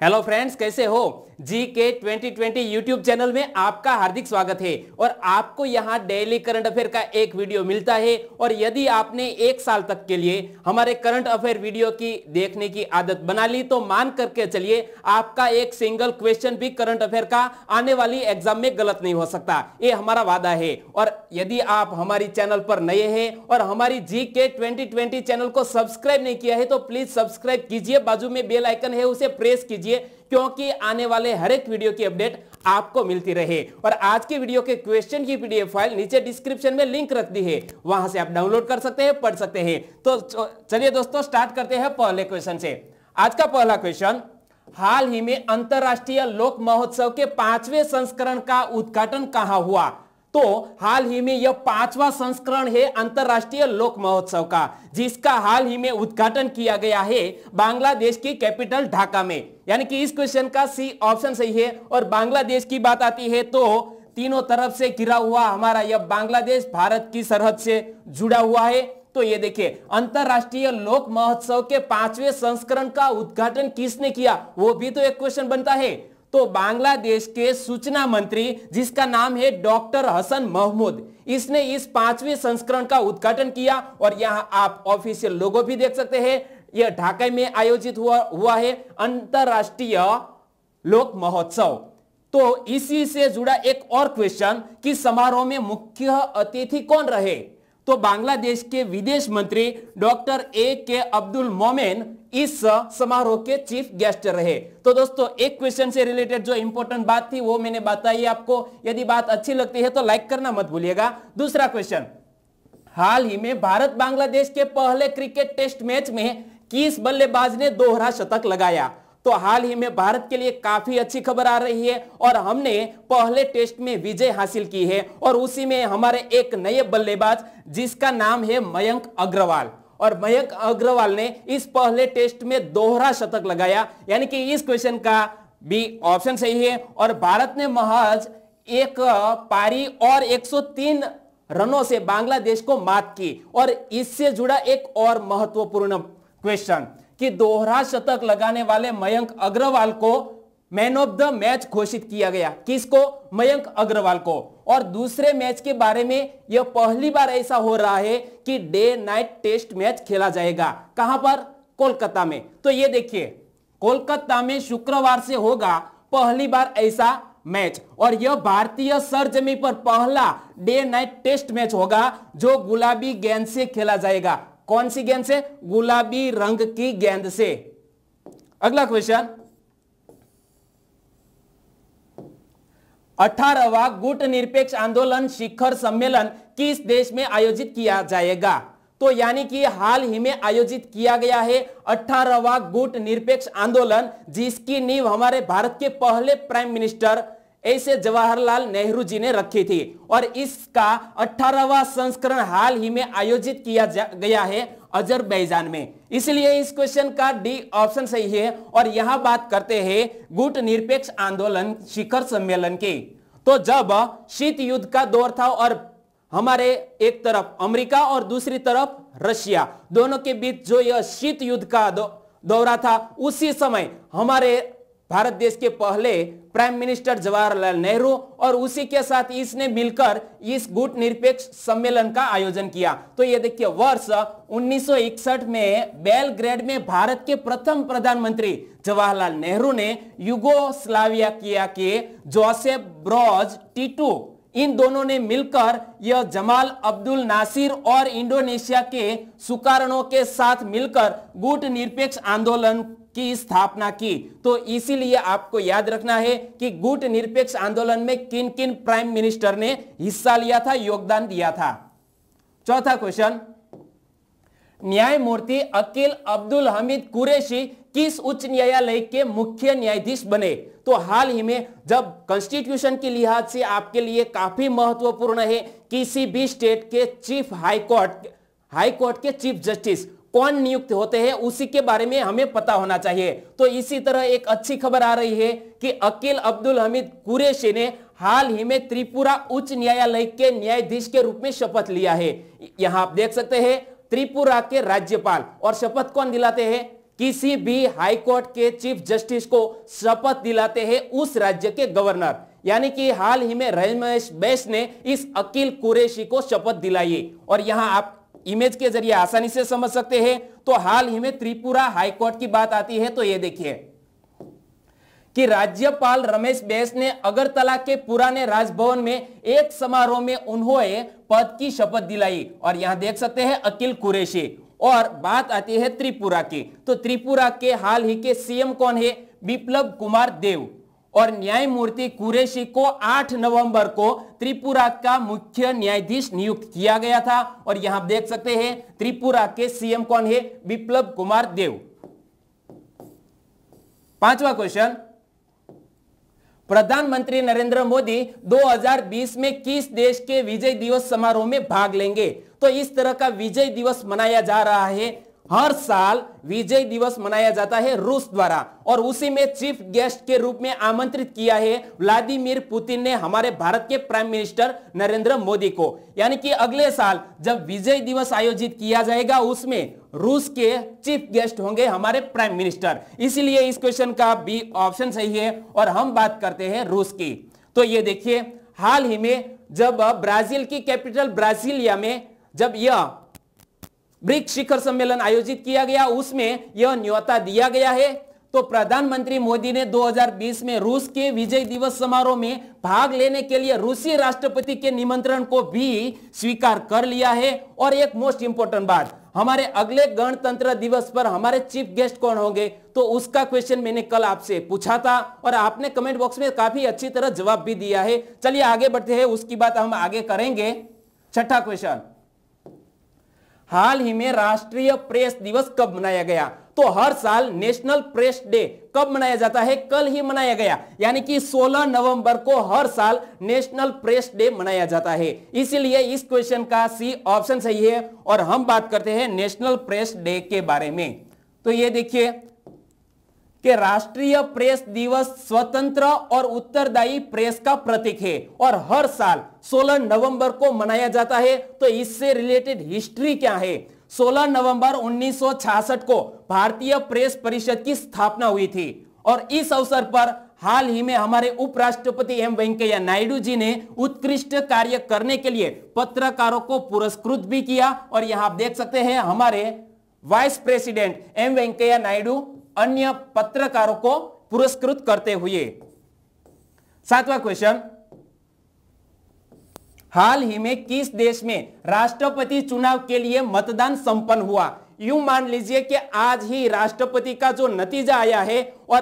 Hello friends कैसे हो? जी के ट्वेंटी ट्वेंटी यूट्यूब चैनल में आपका हार्दिक स्वागत है और आपको यहाँ डेली करंट अफेयर का एक वीडियो मिलता है और यदि आपने एक साल तक के लिए हमारे करंट अफेयर वीडियो की देखने की आदत बना ली तो मान करके चलिए आपका एक सिंगल क्वेश्चन भी करंट अफेयर का आने वाली एग्ज़ाम में गलत नहीं हो सकता। ये हमारा वादा है और यदि आप हमारी चैनल पर नए हैं और हमारी जी के ट्वेंटी चैनल को सब्सक्राइब नहीं किया है तो प्लीज़ सब्सक्राइब कीजिए। बाजू में बेल आइकन है, उसे प्रेस कीजिए। क्योंकि आने वाले हर एक वीडियो की अपडेट आपको मिलती रहे। और आज के वीडियो के क्वेश्चन की पीडीएफ फ़ाइल नीचे डिस्क्रिप्शन में लिंक रख दी है। वहाँ से आप डाउनलोड कर सकते हैं, पढ़ सकते हैं। तो चलिए दोस्तों स्टार्ट करते हैं पहले क्वेश्चन से। आज का पहला क्वेश्चन हाल ही में अंतरराष्ट्रीय लोक महोत्सव के पाँचवें संस्करण का उद्घाटन कहाँ हुआ? तो हाल ही में यह पांचवा संस्करण है अंतरराष्ट्रीय लोक महोत्सव का, जिसका हाल ही में उद्घाटन किया गया है बांग्लादेश की कैपिटल ढाका में। यानी कि इस क्वेश्चन का सी ऑप्शन सही है और बांग्लादेश की बात आती है तो तीनों तरफ़ से घिरा हुआ हमारा यह बांग्लादेश, भारत की सरहद से जुड़ा हुआ है। तो ये देखिए, अंतरराष्ट्रीय लोक महोत्सव के पाँचवें संस्करण का उद्घाटन किसने किया? वो भी तो एक क्वेश्चन बनता है। तो बांग्लादेश के सूचना मंत्री, जिसका नाम है डॉक्टर हसन महमूद, इसने इस पाँचवें संस्करण का उद्घाटन किया और यहाँ आप ऑफिशियल लोगो भी देख सकते हैं, यह ढाका में आयोजित हुआ हुआ है अंतरराष्ट्रीय लोक महोत्सव। तो इसी से जुड़ा एक और क्वेश्चन कि समारोह में मुख्य अतिथि कौन रहे? तो बांग्लादेश के विदेश मंत्री डॉक्टर ए के अब्दुल मोमेन इस समारोह के चीफ गेस्ट रहे। तो दोस्तों, एक क्वेश्चन से रिलेटेड जो इंपॉर्टेंट बात थी, वो मैंने बताई आपको। यदि बात अच्छी लगती है तो लाइक करना मत भूलिएगा। दूसरा क्वेश्चन हाल ही में भारत बांग्लादेश के पहले क्रिकेट टेस्ट मैच में किस बल्लेबाज ने दोहरा शतक लगाया? तो हाल ही में भारत के लिए काफ़ी अच्छी खबर आ रही है और हमने पहले टेस्ट में विजय हासिल की है और उसी में हमारे एक नए बल्लेबाज जिसका नाम है मयंक अग्रवाल। और मयंक अग्रवाल ने इस पहले टेस्ट में दोहरा शतक लगाया। यानी कि इस क्वेश्चन का भी ऑप्शन सही है और भारत ने महज एक पारी और 103 रनों से बांग्लादेश को मात की। और इससे जुड़ा एक और महत्वपूर्ण क्वेश्चन कि दोहरा शतक लगाने वाले मयंक अग्रवाल को मैन ऑफ़ द मैच घोषित किया गया। किसको? मयंक अग्रवाल को। और दूसरे मैच के बारे में यह पहली बार ऐसा हो रहा है कि डे नाइट टेस्ट मैच खेला जाएगा। कहाँ पर? कोलकाता में। तो ये देखिए, कोलकाता में शुक्रवार से होगा पहली बार ऐसा मैच और यह भारतीय सरजमी पर पहला डे नाइट टेस्ट मैच होगा, जो गुलाबी गेंद से खेला जाएगा। कौन सी गेंद से? गुलाबी रंग की गेंद से। अगला क्वेश्चन अठारहवा गुट निरपेक्ष आंदोलन शिखर सम्मेलन किस देश में आयोजित किया जाएगा? तो यानी कि हाल ही में आयोजित किया गया है अठारहवा गुट निरपेक्ष आंदोलन, जिसकी नींव हमारे भारत के पहले प्राइम मिनिस्टर ऐसे जवाहरलाल नेहरू जी ने रखी थी। और इसका अठारहवा संस्करण हाल ही में आयोजित किया गया है अजरबैजान में। इसलिए इस क्वेश्चन का डी ऑप्शन सही है और यहाँ बात करते हैं गुट निरपेक्ष आंदोलन शिखर सम्मेलन की। तो जब शीत युद्ध का दौर था और हमारे एक तरफ़ अमेरिका और दूसरी तरफ़ रशिया, दोनों के बीच जो यह शीत युद्ध का दौरा था, उसी समय हमारे भारत देश के पहले प्राइम मिनिस्टर जवाहरलाल नेहरू और उसी के साथ इसने मिलकर इस गुट निरपेक्ष सम्मेलन का आयोजन किया। तो ये देखिए, वर्ष 1961 में बेलग्रेड में भारत के प्रथम प्रधानमंत्री जवाहरलाल नेहरू ने युगोस्लाविया किया के जोसेफ ब्रॉज टीटू इन दोनों ने मिलकर यह जमाल अब्दुल नासिर और इंडोनेशिया के सुकारणों के साथ मिलकर गुट निरपेक्ष आंदोलन की स्थापना की। तो इसीलिए आपको याद रखना है कि गुट निरपेक्ष आंदोलन में किन किन प्राइम मिनिस्टर ने हिस्सा लिया था, योगदान दिया था। चौथा क्वेश्चन न्यायमूर्ति अकील अब्दुल हमीद कुरेशी किस उच्च न्यायालय के मुख्य न्यायाधीश बने? तो हाल ही में जब कॉन्स्टिट्यूशन के लिहाज से आपके लिए काफ़ी महत्वपूर्ण है, किसी भी स्टेट के chief high court high court के चीफ जस्टिस कौन नियुक्त होते हैं, उसी के बारे में हमें पता होना चाहिए। तो इसी तरह एक अच्छी खबर आ रही है कि अकील अब्दुल हमीद कुरेशी ने हाल ही में त्रिपुरा उच्च न्यायालय के न्यायाधीश के रूप में शपथ लिया है। यहाँ आप देख सकते हैं त्रिपुरा के राज्यपाल। और शपथ कौन दिलाते हैं? किसी भी हाईकोर्ट के चीफ जस्टिस को शपथ दिलाते हैं उस राज्य के गवर्नर। यानी कि हाल ही में रमेश बैस ने इस अकील कुरेशी को शपथ दिलाई और यहाँ आप इमेज के ज़रिए आसानी से समझ सकते हैं। तो हाल ही में त्रिपुरा हाईकोर्ट की बात आती है तो ये देखिए। कि राज्यपाल रमेश बैस ने अगरतला के पुराने राजभवन में एक समारोह में उन्होंने पद की शपथ दिलाई। और यहाँ देख सकते हैं अकिल कुरेशी। और बात आती है त्रिपुरा की। तो त्रिपुरा के हाल ही के सीएम कौन है? विप्लव कुमार देव। और न्यायमूर्ति कुरेशी को 8 नवंबर को त्रिपुरा का मुख्य न्यायाधीश नियुक्त किया गया था। और यहाँ देख सकते हैं त्रिपुरा के सीएम कौन है? विप्लव कुमार देव। पांचवा क्वेश्चन। प्रधानमंत्री नरेंद्र मोदी 2020 में किस देश के विजय दिवस समारोह में भाग लेंगे? तो इस तरह का विजय दिवस मनाया जा रहा है। हर साल विजय दिवस मनाया जाता है रूस द्वारा और उसी में चीफ गेस्ट के रूप में आमंत्रित किया है व्लादिमीर पुतिन ने हमारे भारत के प्राइम मिनिस्टर नरेंद्र मोदी को। यानी कि अगले साल जब विजय दिवस आयोजित किया जाएगा, उसमें रूस के चीफ गेस्ट होंगे हमारे प्राइम मिनिस्टर। इसीलिए इस क्वेश्चन का बी ऑप्शन सही है और हम बात करते हैं रूस की। तो ये देखिए, हाल ही में जब ब्राज़ील की कैपिटल ब्राजीलिया में जब यह ब्रिक्स शिखर सम्मेलन आयोजित किया गया, उसमें यह न्योता दिया गया है। तो प्रधानमंत्री मोदी ने 2020 में रूस के विजय दिवस समारोह में भाग लेने के लिए रूसी राष्ट्रपति के निमंत्रण को भी स्वीकार कर लिया है। और एक मोस्ट इंपोर्टेंट बात हमारे अगले गणतंत्र दिवस पर हमारे चीफ गेस्ट कौन होंगे? तो उसका क्वेश्चन मैंने कल आपसे पूछा था और आपने कमेंट बॉक्स में काफ़ी अच्छी तरह जवाब भी दिया है। चलिए आगे बढ़ते हैं, उसकी बात हम आगे करेंगे। छठा क्वेश्चन हाल ही में राष्ट्रीय प्रेस दिवस कब मनाया गया? तो हर साल नेशनल प्रेस डे कब मनाया जाता है? कल ही मनाया गया। यानी कि 16 नवंबर को हर साल नेशनल प्रेस डे मनाया जाता है। इसीलिए इस क्वेश्चन का सी ऑप्शन सही है और हम बात करते हैं नेशनल प्रेस डे के बारे में। तो ये देखिए कि राष्ट्रीय प्रेस दिवस स्वतंत्र और उत्तरदायी प्रेस का प्रतीक है और हर साल 16 नवंबर को मनाया जाता है। तो इससे रिलेटेड हिस्ट्री क्या है? 16 नवंबर 1966 को भारतीय प्रेस परिषद की स्थापना हुई थी और इस अवसर पर हाल ही में हमारे उपराष्ट्रपति एम वेंकैया नायडू जी ने उत्कृष्ट कार्य करने के लिए पत्रकारों को पुरस्कृत भी किया और यहाँ आप देख सकते हैं हमारे vice president M Venkaiah Naidu अन्य पत्रकारों को पुरस्कृत करते हुए। सातवां क्वेश्चन। हाल ही में किस देश में राष्ट्रपति चुनाव के लिए मतदान संपन्न हुआ? यूँ मान लीजिए कि आज ही राष्ट्रपति का जो नतीजा आया है और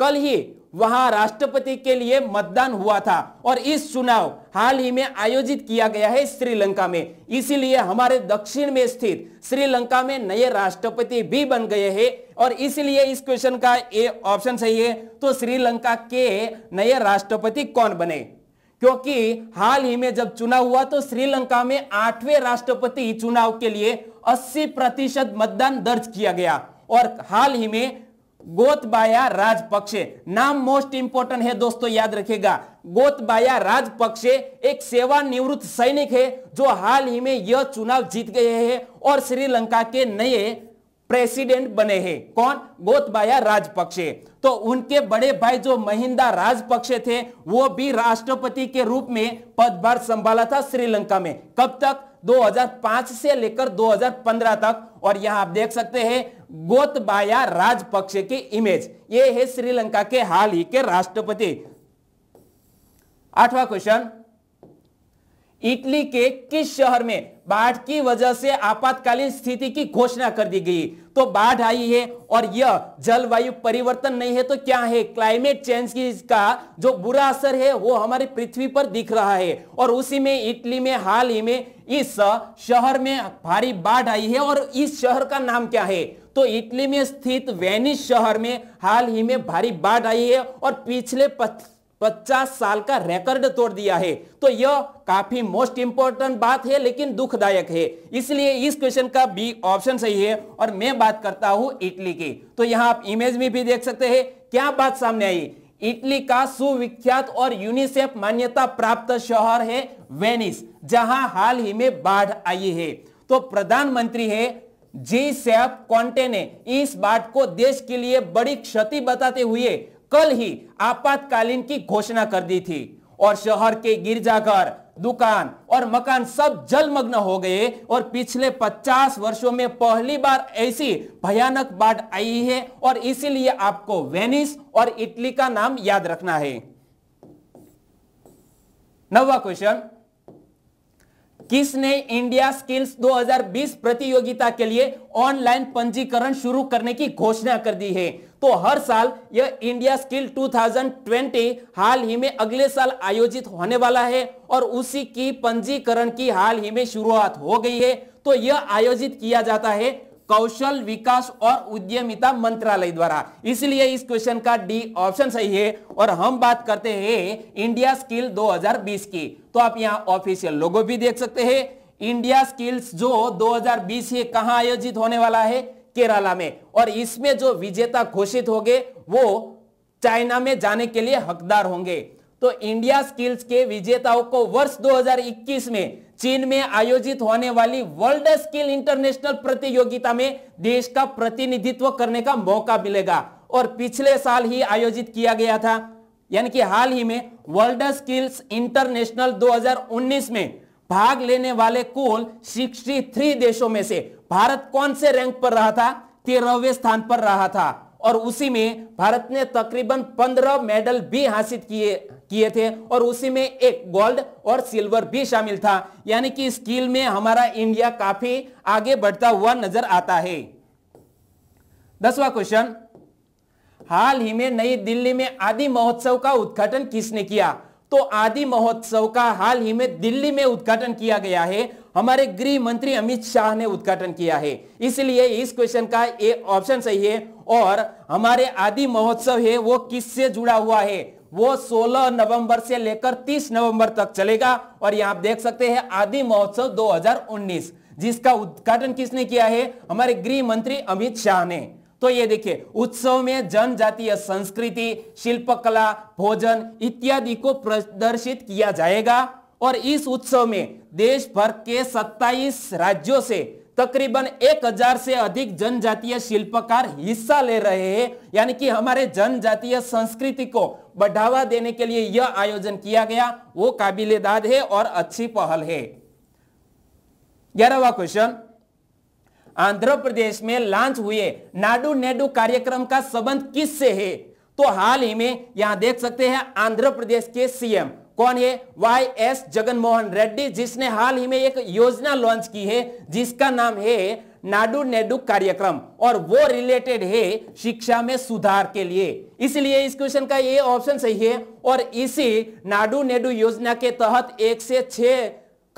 कल ही वहाँ राष्ट्रपति के लिए मतदान हुआ था और इस चुनाव हाल ही में आयोजित किया गया है श्रीलंका में। इसीलिए हमारे दक्षिण में स्थित श्रीलंका में नए राष्ट्रपति भी बन गए हैं और इसलिए इस क्वेश्चन का ए ऑप्शन सही है। तो श्रीलंका के नए राष्ट्रपति कौन बने? क्योंकि हाल ही में जब चुनाव हुआ तो श्रीलंका में आठवें राष्ट्रपति चुनाव के लिए 80 प्रतिशत मतदान दर्ज किया गया। और हाल ही में गोतबाया राजपक्षे, नाम मोस्ट इंपोर्टेंट है दोस्तों, याद रखेगा। गोतबाया राजपक्षे एक सेवानिवृत्त सैनिक है, जो हाल ही में यह चुनाव जीत गए हैं और श्रीलंका के नए प्रेसिडेंट बने हैं। कौन? गोतबाया राजपक्षे। तो उनके बड़े भाई जो महिंदा राजपक्षे थे, वो भी राष्ट्रपति के रूप में पदभार संभाला था श्रीलंका में। कब तक? 2005 से लेकर 2015 तक। और यहाँ आप देख सकते हैं, गोतबाया राजपक्षे की इमेज ये है श्रीलंका के हाल ही के राष्ट्रपति। आठवां क्वेश्चन इटली के किस शहर में बाढ़ की वजह से आपातकालीन स्थिति की घोषणा कर दी गई? तो बाढ़ आई है और यह जलवायु परिवर्तन नहीं है तो क्या है? क्लाइमेट चेंज की का जो बुरा असर है, वो हमारी पृथ्वी पर दिख रहा है। और उसी में इटली में हाल ही में इस शहर में भारी बाढ़ आई है और इस शहर का नाम क्या है? तो इटली में स्थित वेनिस शहर में हाल ही में भारी बाढ़ आई है और पिछले पचास साल का रिकॉर्ड तोड़ दिया है। तो यह काफ़ी मोस्ट इंपॉर्टेंट बात है, लेकिन दुखदायक है। इसलिए इस क्वेश्चन का बी ऑप्शन सही है। और मैं बात करता हूँ इटली की। तो यहाँ आप इमेज में भी देख सकते हैं, क्या बात सामने आई? इटली का सुविख्यात और यूनिसेफ मान्यता प्राप्त शहर है वेनिस, जहाँ हाल ही में बाढ़ आई है। तो प्रधानमंत्री है जी सेफ़ कॉन्टे ने इस बाढ़ को देश के लिए बड़ी क्षति बताते हुए कल ही आपातकालीन की घोषणा कर दी थी और शहर के गिरजाघर, दुकान और मकान सब जलमग्न हो गए और पिछले 50 वर्षों में पहली बार ऐसी भयानक बाढ़ आई है और इसीलिए आपको वेनिस और इटली का नाम याद रखना है। नवा क्वेश्चन। किसने इंडिया स्किल्स 2020 प्रतियोगिता के लिए ऑनलाइन पंजीकरण शुरू करने की घोषणा कर दी है? तो हर साल यह इंडिया स्किल 2020 हाल ही में अगले साल आयोजित होने वाला है और उसी की पंजीकरण की हाल ही में शुरुआत हो गई है। तो यह आयोजित किया जाता है कौशल विकास और उद्यमिता मंत्रालय द्वारा। इसलिए इस क्वेश्चन का डी ऑप्शन सही है और हम बात करते हैं इंडिया स्किल 2020 की। तो आप यहाँ ऑफिशियल लोगो भी देख सकते हैं। इंडिया स्किल्स जो 2020 ये कहाँ आयोजित होने वाला है? केरला में। और इसमें जो विजेता घोषित होंगे, वो चाइना में जाने के लिए हकदार होंगे। तो इंडिया स्किल्स के विजेताओं को वर्ष 2021 में चीन में आयोजित होने वाली वर्ल्ड स्किल इंटरनेशनल प्रतियोगिता में देश का प्रतिनिधित्व करने का मौका मिलेगा। और पिछले साल ही आयोजित किया गया था। यानी कि हाल ही में वर्ल्ड स्किल्स इंटरनेशनल 2019 में भाग लेने वाले कुल 63 देशों में से भारत कौन से रैंक पर रहा था? तेरहवें स्थान पर रहा था। और उसी में भारत ने तकरीबन 15 मेडल भी हासिल किए किए थे और उसी में एक गोल्ड और सिल्वर भी शामिल था। यानी कि स्किल में हमारा इंडिया काफ़ी आगे बढ़ता हुआ नज़र आता है। दसवा क्वेश्चन हाल ही में नई दिल्ली में आदि महोत्सव का उद्घाटन किसने किया? तो आदि महोत्सव का हाल ही में दिल्ली में उद्घाटन किया गया है। हमारे गृह मंत्री अमित शाह ने उद्घाटन किया है। इसलिए इस क्वेश्चन का ए ऑप्शन सही है और हमारे आदि महोत्सव है, वो किससे जुड़ा हुआ है? वो 16 नवंबर से लेकर 30 नवंबर तक चलेगा और यहाँ आप देख सकते हैं आदि महोत्सव 2019 जिसका उद्घाटन किसने किया है? हमारे गृह मंत्री अमित शाह ने। तो ये देखिए, उत्सव में जनजातीय संस्कृति, शिल्पकला, भोजन इत्यादि को प्रदर्शित किया जाएगा। और इस उत्सव में देश भर के 27 राज्यों से तकरीबन एक हज़ार से अधिक जनजातीय शिल्पकार हिस्सा ले रहे हैं। यानी कि हमारे जनजातीय संस्कृति को बढ़ावा देने के लिए यह आयोजन किया गया। वो काबिल दाद है और अच्छी पहल है। ग्यारहवा क्वेश्चन। आंध्र प्रदेश में लॉन्च हुए नाडू नेडू कार्यक्रम का संबंध किससे है? तो हाल ही में यहाँ देख सकते हैं आंध्र प्रदेश के सीएम कौन है वाई एस जगनमोहन रेड्डी, जिसने हाल ही में एक योजना लॉन्च की है, जिसका नाम है नाडू नेडू कार्यक्रम, और वो रिलेटेड है शिक्षा में सुधार के लिए। इसलिए इस क्वेश्चन का ये ऑप्शन सही है, और इसी नाडू नेडू योजना के तहत एक से छह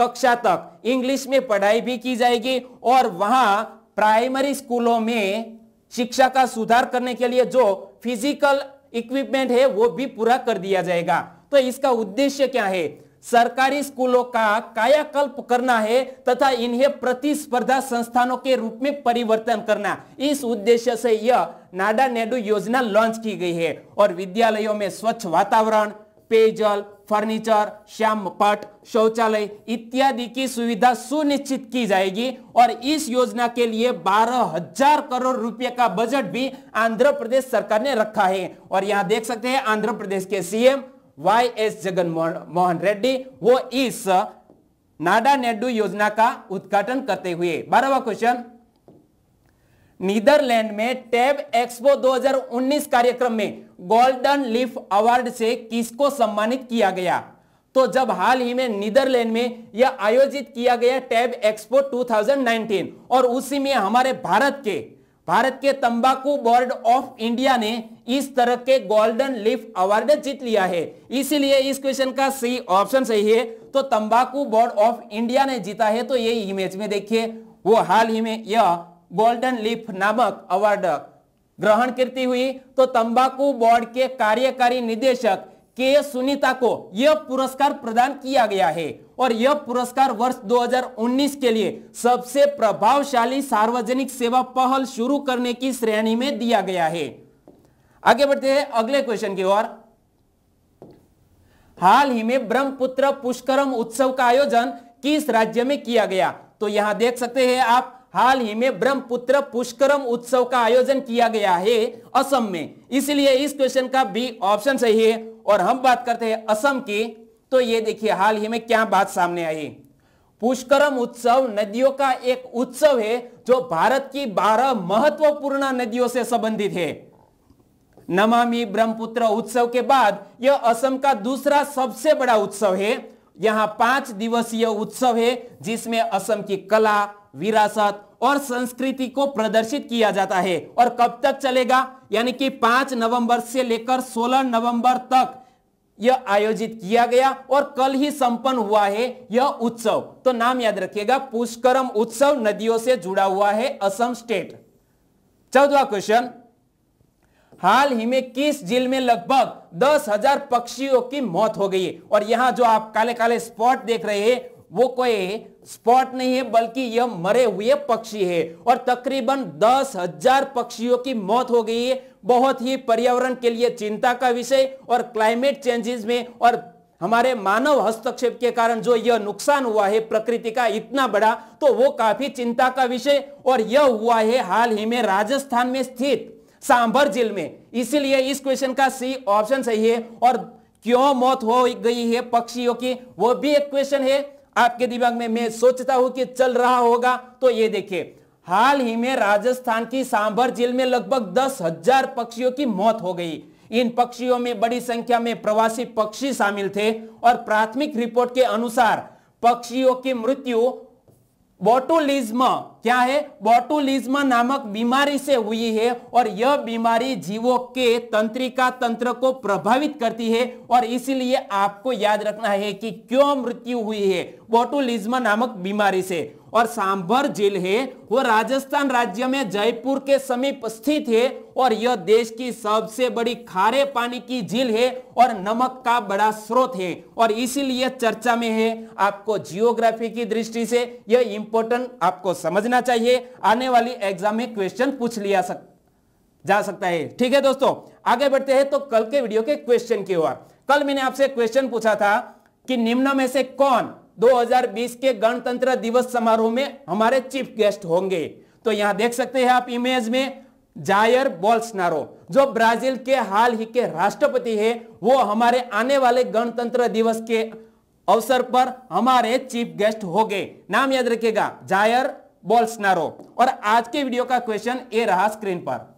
कक्षा तक। इंग्लिश में पढ़ाई भी की जाएगी और वहाँ प्राइमरी स्कूलों में शिक्षा का सुधार करने के लिए जो फ़िज़िकल इक्विपमेंट है, वो भी पूरा कर दिया जाएगा। तो इसका उद्देश्य क्या है? सरकारी स्कूलों का कायाकल्प करना है तथा इन्हें प्रतिस्पर्धा संस्थानों के रूप में परिवर्तन करना। इस उद्देश्य से यह नाडा नेडू योजना लॉन्च की गई है और विद्यालयों में स्वच्छ वातावरण, पेयजल फर्नीचर, श्याम पट, शौचालय इत्यादि की सुविधा सुनिश्चित की जाएगी और इस योजना के लिए बारह हज़ार करोड़ रुपए का बजट भी आंध्र प्रदेश सरकार ने रखा है। और यहाँ देख सकते हैं, आंध्र प्रदेश के CM Y S Jagan Mohan Reddy, वो इस नाडा नेडू योजना का उद्घाटन करते हुए। बारहवा क्वेश्चन नीदरलैंड में टैब एक्सपो 2019 कार्यक्रम में गोल्डन लीफ अवार्ड से किसको सम्मानित किया गया? तो जब हाल ही में नीदरलैंड में यह आयोजित किया गया टैब एक्सपो 2019 और उसी में हमारे भारत के भारत के तंबाकू बोर्ड ऑफ़ इंडिया ने इस तरह के गोल्डन लीफ अवार्ड जीत लिया है। इसीलिए इस क्वेश्चन का सही ऑप्शन सही है। तो तंबाकू बोर्ड ऑफ़ इंडिया ने जीता है तो ये इमेज में देखिए, वो हाल ही में यह गोल्डन लीफ नामक अवार्ड ग्रहण करती हुई। तो तंबाकू बोर्ड के कार्यकारी निदेशक के सुनीता को यह पुरस्कार प्रदान किया गया है और यह पुरस्कार वर्ष 2019 के लिए सबसे प्रभावशाली सार्वजनिक सेवा पहल शुरू करने की श्रेणी में दिया गया है। आगे बढ़ते हैं, अगले क्वेश्चन की ओर। हाल ही में ब्रह्मपुत्र पुष्करम उत्सव का आयोजन किस राज्य में किया गया? तो यहाँ देख सकते हैं आप हाल ही में ब्रह्मपुत्र पुष्करम उत्सव का आयोजन किया गया है असम में। इसलिए इस क्वेश्चन का बी ऑप्शन सही है। और हम बात करते हैं असम की। तो ये देखिए, हाल ही में क्या बात सामने आई। पुष्करम उत्सव नदियों का एक उत्सव है जो भारत की बारह महत्वपूर्ण नदियों से संबंधित है। नमामि ब्रह्मपुत्र उत्सव के बाद यह असम का दूसरा सबसे बड़ा उत्सव है। यहाँ पाँच दिवसीय उत्सव है, जिसमें असम की कला विरासत और संस्कृति को प्रदर्शित किया जाता है। और कब तक चलेगा? यानी कि पाँच नवंबर से लेकर सोलह नवंबर तक यह आयोजित किया गया और कल ही संपन्न हुआ है यह उत्सव। तो नाम याद रखिएगा, पुष्करम उत्सव नदियों से जुड़ा हुआ है असम स्टेट। चौदवा क्वेश्चन हाल ही में किस झील में लगभग दस हज़ार पक्षियों की मौत हो गई है? और यहाँ जो आप काले काले स्पॉट देख रहे हैं वो कोई स्पॉट नहीं है, बल्कि यह मरे हुए पक्षी है। और तकरीबन दस हज़ार पक्षियों की मौत हो गई है। बहुत ही पर्यावरण के लिए चिंता का विषय और क्लाइमेट चेंजेस में और हमारे मानव हस्तक्षेप के कारण जो यह नुकसान हुआ है, प्रकृति का इतना बड़ा तो वो काफ़ी चिंता का विषय और यह हुआ है हाल ही में राजस्थान में स्थित सांभर झील में। इसीलिए इस क्वेश्चन का सी ऑप्शन सही है। और क्यों मौत हो गई है पक्षियों की, वो भी एक क्वेश्चन है। आपके दिमाग में मैं सोचता हूँ कि चल रहा होगा तो ये देखिए, हाल ही में राजस्थान की सांभर जेल में लगभग दस हज़ार पक्षियों की मौत हो गई। इन पक्षियों में बड़ी संख्या में प्रवासी पक्षी शामिल थे और प्राथमिक रिपोर्ट के अनुसार पक्षियों की मृत्यु बोटुलिज्म क्या है? बोटुलिज्म नामक बीमारी से हुई है और यह बीमारी जीवों के तंत्रिका तंत्र को प्रभावित करती है और इसीलिए आपको याद रखना है कि क्यों मृत्यु हुई है बोटुलिज्म नामक बीमारी से। और सांभर झील है, वो राजस्थान राज्य में जयपुर के समीप स्थित है और यह देश की सबसे बड़ी खारे पानी की झील है और नमक का बड़ा स्रोत है और इसीलिए चर्चा में है। आपको जियोग्राफी की दृष्टि से यह इंपॉर्टेंट आपको समझना चाहिए। आने वाली एग्ज़ाम में क्वेश्चन पूछ लिया सक, जा सकता है। ठीक है दोस्तों, आगे बढ़ते हैं तो कल के वीडियो के क्वेश्चन की ओर। कल मैंने आपसे क्वेश्चन पूछा था कि निम्न में से कौन 2020 के गणतंत्र दिवस समारोह में हमारे चीफ गेस्ट होंगे? तो यहाँ देख सकते हैं आप इमेज में जायर बोल्सनारो, जो ब्राज़ील के हाल ही के राष्ट्रपति है, वो हमारे आने वाले गणतंत्र दिवस के अवसर पर हमारे चीफ गेस्ट हो गए नाम याद रखिएगा, जायर बोल्सनारो। और आज के वीडियो का क्वेश्चन ए रहा स्क्रीन पर।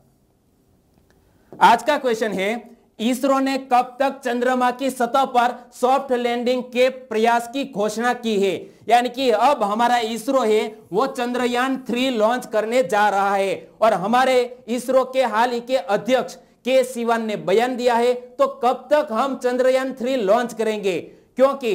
आज का क्वेश्चन है, इसरो ने कब तक चंद्रमा की सतह पर सॉफ्ट लैंडिंग के प्रयास की घोषणा की है? यानी कि अब हमारा इसरो है, वो चंद्रयान थ्री लॉन्च करने जा रहा है। और हमारे इसरो के हाल ही के अध्यक्ष के सिवान ने बयान दिया है तो कब तक हम चंद्रयान थ्री लॉन्च करेंगे? क्योंकि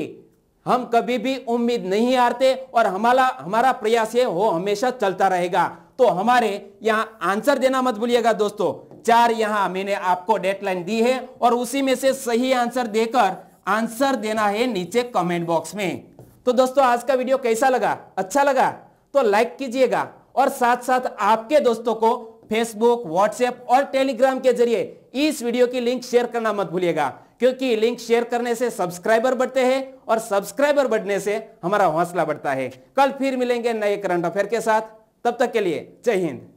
हम कभी भी उम्मीद नहीं हारते और हमारा हमारा प्रयास है वो हमेशा चलता रहेगा। तो हमारे यहाँ आंसर देना मत भूलिएगा दोस्तों। चार यहाँ मैंने आपको डेडलाइन दी है और उसी में से सही आंसर देकर आंसर देना है नीचे कमेंट बॉक्स में। तो दोस्तों, आज का वीडियो कैसा लगा? अच्छा लगा? तो लाइक कीजिएगा और साथ साथ आपके दोस्तों को फेसबुक व्हाट्सएप और टेलीग्राम के ज़रिए इस वीडियो की लिंक शेयर करना मत भूलिएगा। क्योंकि लिंक शेयर करने से सब्सक्राइबर बढ़ते हैं और सब्सक्राइबर बढ़ने से हमारा हौसला बढ़ता है। कल फिर मिलेंगे नए करंट अफेयर के साथ। तब तक के लिए जय हिंद।